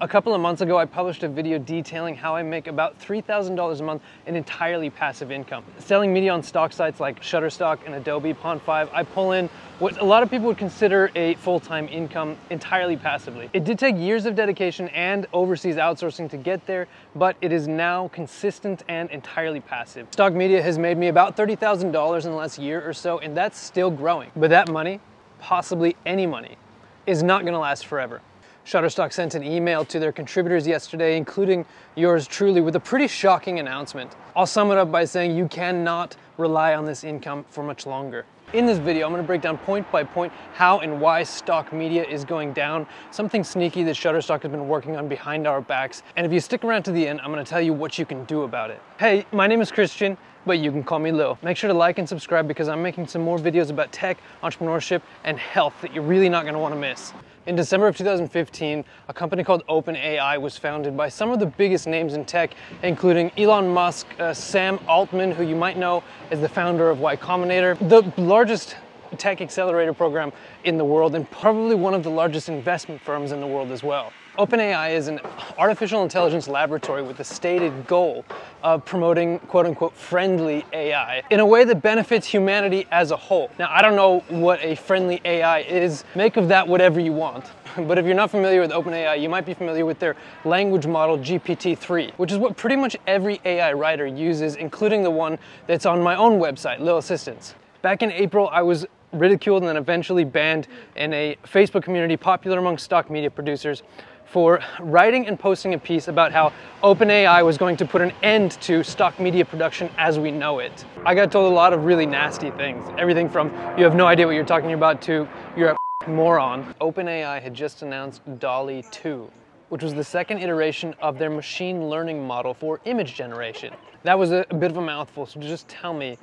A couple of months ago, I published a video detailing how I make about $3,000 a month in entirely passive income. Selling media on stock sites like Shutterstock and Adobe Pond5, I pull in what a lot of people would consider a full-time income entirely passively. It did take years of dedication and overseas outsourcing to get there, but it is now consistent and entirely passive. Stock media has made me about $30,000 in the last year or so, and that's still growing. But that money, possibly any money, is not gonna last forever. Shutterstock sent an email to their contributors yesterday, including yours truly, with a pretty shocking announcement. I'll sum it up by saying you cannot rely on this income for much longer. In this video, I'm gonna break down point by point how and why stock media is going down, something sneaky that Shutterstock has been working on behind our backs. And if you stick around to the end, I'm gonna tell you what you can do about it. Hey, my name is Christian but you can call me Lil. Make sure to like and subscribe because I'm making some more videos about tech, entrepreneurship, and health that you're really not gonna wanna miss. In December of 2015, a company called OpenAI was founded by some of the biggest names in tech, including Elon Musk, uh, Sam Altman, who you might know as the founder of Y Combinator, the largest tech accelerator program in the world, and probably one of the largest investment firms in the world as well. OpenAI is an artificial intelligence laboratory with the stated goal of promoting quote unquote friendly AI in a way that benefits humanity as a whole. Now, I don't know what a friendly AI is. Make of that whatever you want. But if you're not familiar with OpenAI, you might be familiar with their language model GPT-3, which is what pretty much every AI writer uses, including the one that's on my own website, Lil Assistance. Back in April, I was ridiculed and then eventually banned in a Facebook community popular among stock media producers for writing and posting a piece about how OpenAI was going to put an end to stock media production as we know it. I got told a lot of really nasty things. Everything from you have no idea what you're talking about to you're a moron. OpenAI had just announced DALL-E 2, which was the second iteration of their machine learning model for image generation. That was a bit of a mouthful, so just tell me,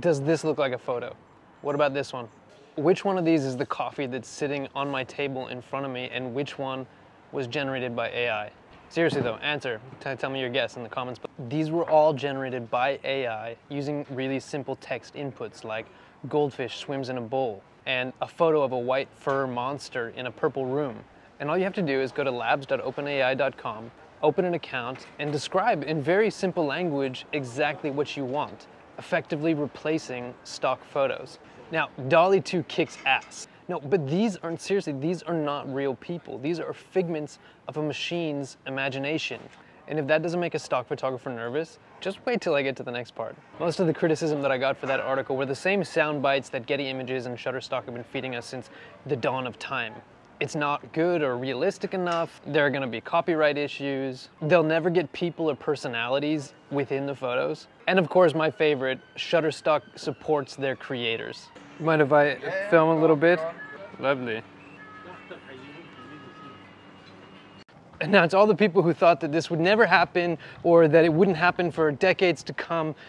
does this look like a photo? What about this one? Which one of these is the coffee that's sitting on my table in front of me and which one was generated by AI? Seriously though, answer. Tell me your guess in the comments. These were all generated by AI using really simple text inputs like goldfish swims in a bowl and a photo of a white fur monster in a purple room. And all you have to do is go to labs.openai.com, open an account, and describe in very simple language exactly what you want, effectively replacing stock photos. Now, DALL-E 2 kicks ass. No, but these aren't, seriously, these are not real people. These are figments of a machine's imagination. And if that doesn't make a stock photographer nervous, just wait till I get to the next part. Most of the criticism that I got for that article were the same sound bites that Getty Images and Shutterstock have been feeding us since the dawn of time. It's not good or realistic enough. There are gonna be copyright issues. They'll never get people or personalities within the photos. And of course, my favorite, Shutterstock supports their creators. Mind if I film a little bit? Lovely. And now it's all the people who thought that this would never happen or that it wouldn't happen for decades to come.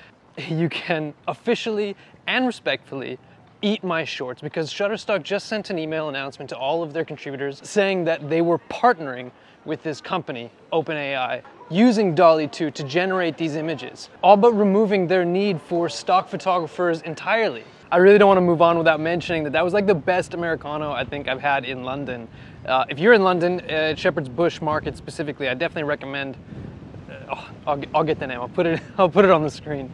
You can officially and respectfully eat my shorts because Shutterstock just sent an email announcement to all of their contributors saying that they were partnering with this company, OpenAI, using DALL-E 2 to generate these images, all but removing their need for stock photographers entirely. I really don't want to move on without mentioning that that was like the best Americano I think I've had in London. Uh, if you're in London, uh, Shepherd's Bush Market specifically, I definitely recommend. Uh, oh, I'll, I'll get the name. I'll put it. I'll put it on the screen.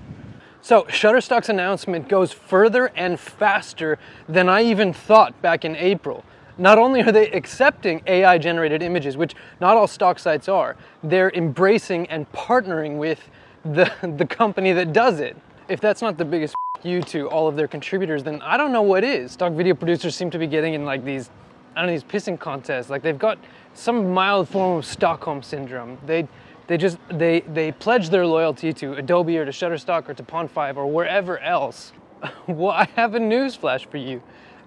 So Shutterstock's announcement goes further and faster than I even thought back in April. Not only are they accepting AI generated images, which not all stock sites are, they're embracing and partnering with the, the company that does it. If that's not the biggest you to all of their contributors, then I don't know what is. Stock video producers seem to be getting in like these, I don't know, these pissing contests. Like they've got some mild form of Stockholm syndrome. They, they just, they, they pledge their loyalty to Adobe or to Shutterstock or to Pond5 or wherever else. well, I have a news flash for you.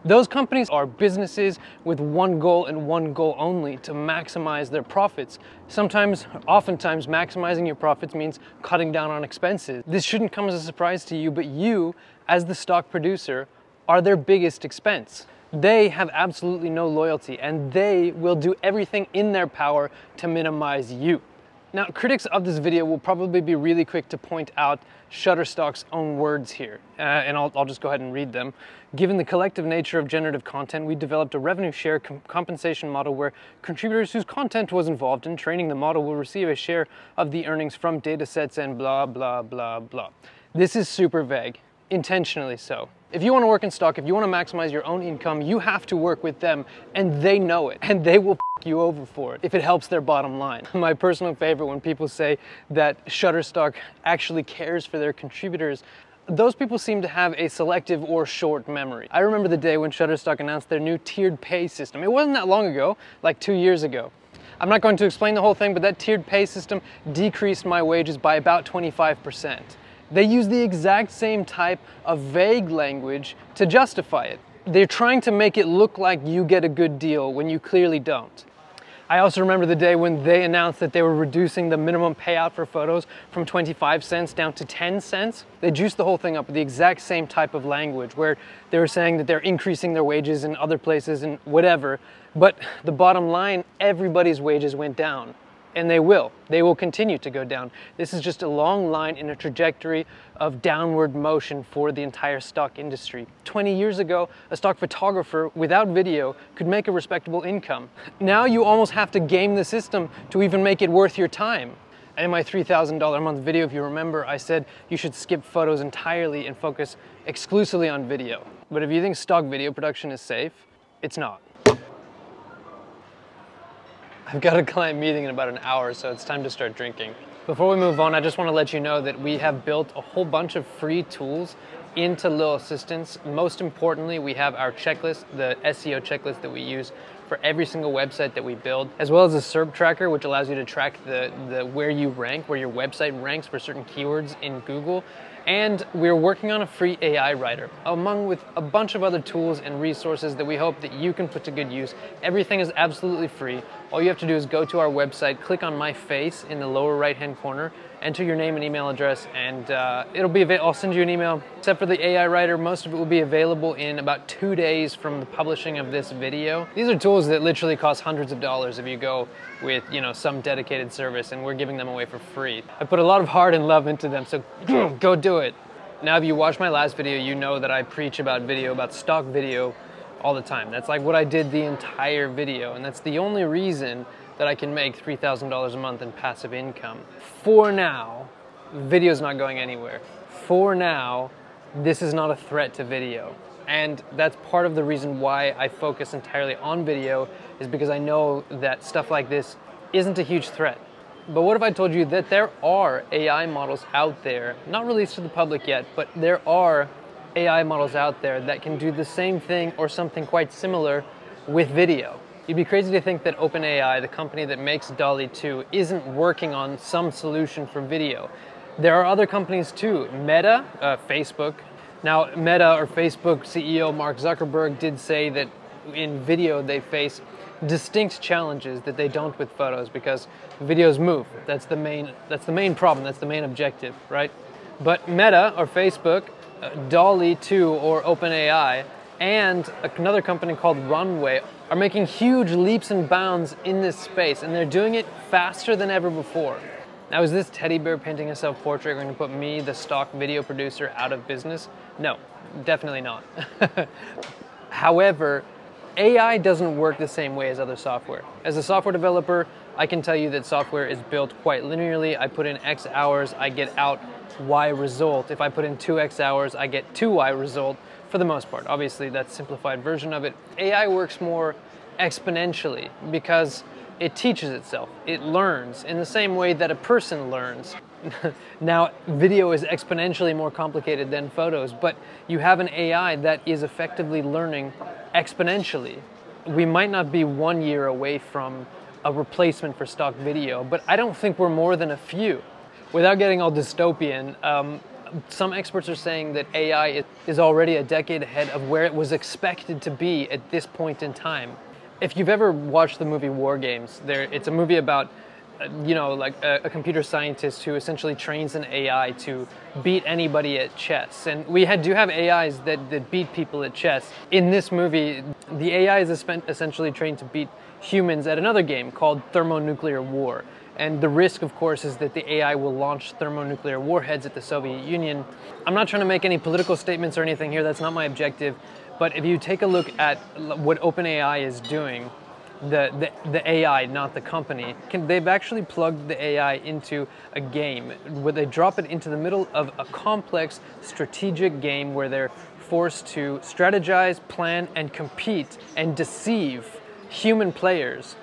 Those companies are businesses with one goal and one goal only to maximize their profits. Sometimes, oftentimes, maximizing your profits means cutting down on expenses. This shouldn't come as a surprise to you, but you, as the stock producer, are their biggest expense. They have absolutely no loyalty and they will do everything in their power to minimize you. Now, critics of this video will probably be really quick to point out Shutterstock's own words here, uh, and I'll, I'll, just go ahead and read them. Given the collective nature of generative content, we developed a revenue share com compensation model where contributors whose content was involved in training the model will receive a share of the earnings from datasets and blah, blah, blah, blah. This is super vague, intentionally so. If you want to work in stock, if you want to maximize your own income, you have to work with them and they know it and they will you over for it if it helps their bottom line. My personal favorite when people say that Shutterstock actually cares for their contributors those people seem to have a selective or short memory. I remember the day when Shutterstock announced their new tiered pay system. It wasn't that long ago, like two years ago. I'm not going to explain the whole thing, but that tiered pay system decreased my wages by about 25%. They use the exact same type of vague language to justify it. They're trying to make it look like you get a good deal when you clearly don't. I also remember the day when they announced that they were reducing the minimum payout for photos from 25 cents down to 10 cents. They juiced the whole thing up with the exact same type of language where they were saying that they're increasing their wages in other places and whatever. But the bottom line, everybody's wages went down and they will. They will continue to go down. This is just a long line in a trajectory of downward motion for the entire stock industry. 20 years ago, a stock photographer without video could make a respectable income. Now you almost have to game the system to even make it worth your time. And in my $3,000 a month video, if you remember, I said you should skip photos entirely and focus exclusively on video. But if you think stock video production is safe, it's not. I've got a client meeting in about an hour, so it's time to start drinking. Before we move on, I just want to let you know that we have built a whole bunch of free tools into Lil Assistance. Most importantly, we have our checklist, the SEO checklist that we use for every single website that we build, as well as a SERP tracker, which allows you to track the, the where you rank, where your website ranks for certain keywords in Google, and we're working on a free AI writer, among with a bunch of other tools and resources that we hope that you can put to good use. Everything is absolutely free. All you have to do is go to our website, click on my face in the lower right hand corner, enter your name and email address, and uh, it'll be available. I'll send you an email. Except for the AI writer, most of it will be available in about two days from the publishing of this video. These are tools that literally cost hundreds of dollars if you go with you know some dedicated service, and we're giving them away for free. I put a lot of heart and love into them, so go do it. Now, if you watched my last video, you know that I preach about video, about stock video all the time. That's like what I did the entire video, and that's the only reason that I can make $3,000 a month in passive income. For now, video's not going anywhere. For now, this is not a threat to video. And that's part of the reason why I focus entirely on video is because I know that stuff like this isn't a huge threat. But what if I told you that there are AI models out there, not released to the public yet, but there are AI models out there that can do the same thing or something quite similar with video. You'd be crazy to think that OpenAI, the company that makes DALL-E 2, isn't working on some solution for video. There are other companies too. Meta, uh, Facebook. Now, Meta or Facebook CEO Mark Zuckerberg did say that in video they face distinct challenges that they don't with photos because videos move. That's the main that's the main problem. That's the main objective, right? But Meta or Facebook, uh, DALL-E 2 or OpenAI and another company called Runway are making huge leaps and bounds in this space, and they're doing it faster than ever before. Now, is this teddy bear painting a self portrait going to put me, the stock video producer, out of business? No, definitely not. However, AI doesn't work the same way as other software. As a software developer, I can tell you that software is built quite linearly. I put in X hours, I get out Y result. If I put in 2X hours, I get 2Y result for the most part. Obviously, that's simplified version of it. AI works more exponentially because it teaches itself. It learns in the same way that a person learns. now, video is exponentially more complicated than photos, but you have an AI that is effectively learning exponentially. We might not be one year away from a replacement for stock video, but I don't think we're more than a few. Without getting all dystopian, um, some experts are saying that AI is already a decade ahead of where it was expected to be at this point in time. If you've ever watched the movie War Games, there it's a movie about uh, you know like a, a, computer scientist who essentially trains an AI to beat anybody at chess. And we had, do have AIs that, that beat people at chess. In this movie, the AI is essentially trained to beat humans at another game called Thermonuclear War. And the risk, of course, is that the AI will launch thermonuclear warheads at the Soviet Union. I'm not trying to make any political statements or anything here, that's not my objective. But if you take a look at what OpenAI is doing, the, the, the, AI, not the company, can, they've actually plugged the AI into a game where they drop it into the middle of a complex strategic game where they're forced to strategize, plan, and compete and deceive human players.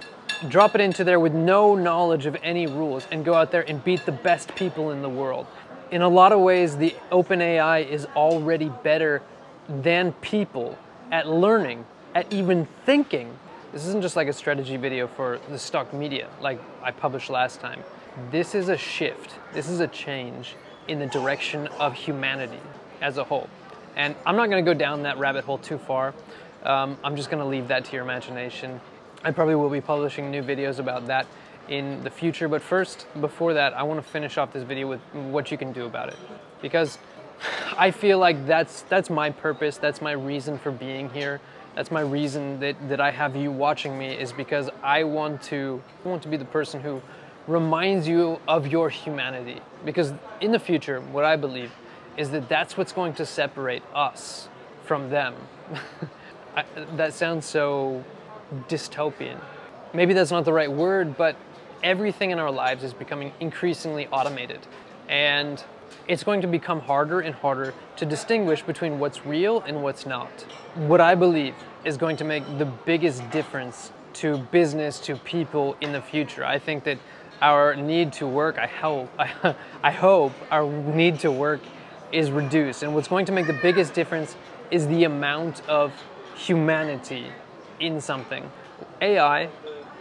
Drop it into there with no knowledge of any rules and go out there and beat the best people in the world. In a lot of ways, the OpenAI is already better than people at learning, at even thinking this isn't just like a strategy video for the stock media like I published last time. This is a shift, this is a change in the direction of humanity as a whole. And I'm not gonna go down that rabbit hole too far. Um, I'm just gonna leave that to your imagination. I probably will be publishing new videos about that in the future, but first, before that, I wanna finish off this video with what you can do about it. Because I feel like that's, that's my purpose, that's my reason for being here that's my reason that, that I have you watching me is because I want to want to be the person who reminds you of your humanity because in the future what I believe is that that's what's going to separate us from them. I, that sounds so dystopian. Maybe that's not the right word, but everything in our lives is becoming increasingly automated. And it's going to become harder and harder to distinguish between what's real and what's not. What I believe is going to make the biggest difference to business, to people in the future. I think that our need to work, I hope, I, I hope our need to work is reduced. And what's going to make the biggest difference is the amount of humanity in something. AI,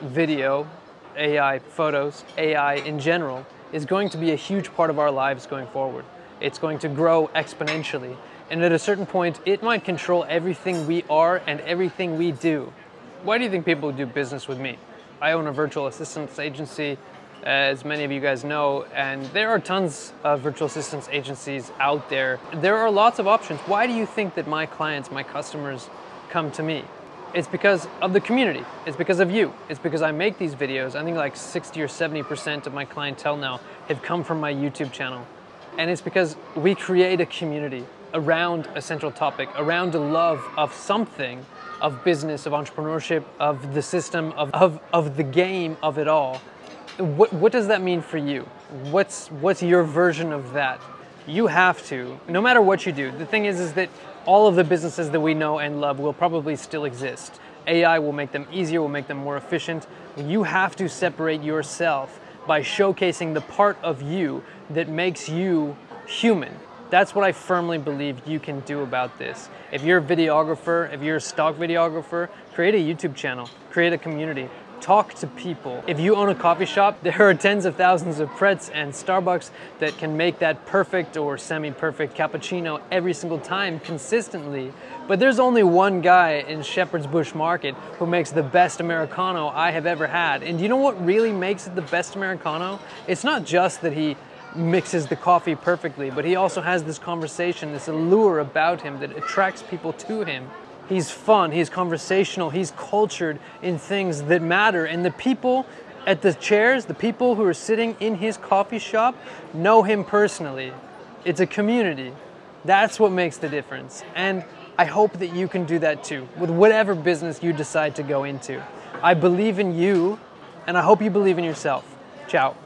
video, AI photos, AI in general is going to be a huge part of our lives going forward. It's going to grow exponentially. And at a certain point, it might control everything we are and everything we do. Why do you think people do business with me? I own a virtual assistance agency, as many of you guys know, and there are tons of virtual assistance agencies out there. There are lots of options. Why do you think that my clients, my customers come to me? It's because of the community. It's because of you. It's because I make these videos. I think like 60 or 70% of my clientele now have come from my YouTube channel. And it's because we create a community around a central topic, around a love of something, of business, of entrepreneurship, of the system, of, of, of the game, of it all. What, what does that mean for you? What's, what's your version of that? You have to, no matter what you do. The thing is, is that all of the businesses that we know and love will probably still exist. AI will make them easier, will make them more efficient. You have to separate yourself by showcasing the part of you that makes you human. That's what I firmly believe you can do about this. If you're a videographer, if you're a stock videographer, create a YouTube channel, create a community, talk to people. If you own a coffee shop, there are tens of thousands of Prets and Starbucks that can make that perfect or semi-perfect cappuccino every single time consistently. But there's only one guy in Shepherd's Bush Market who makes the best Americano I have ever had. And you know what really makes it the best Americano? It's not just that he mixes the coffee perfectly, but he also has this conversation, this allure about him that attracts people to him. He's fun, he's conversational, he's cultured in things that matter. And the people at the chairs, the people who are sitting in his coffee shop, know him personally. It's a community. That's what makes the difference. And I hope that you can do that too with whatever business you decide to go into. I believe in you, and I hope you believe in yourself. Ciao.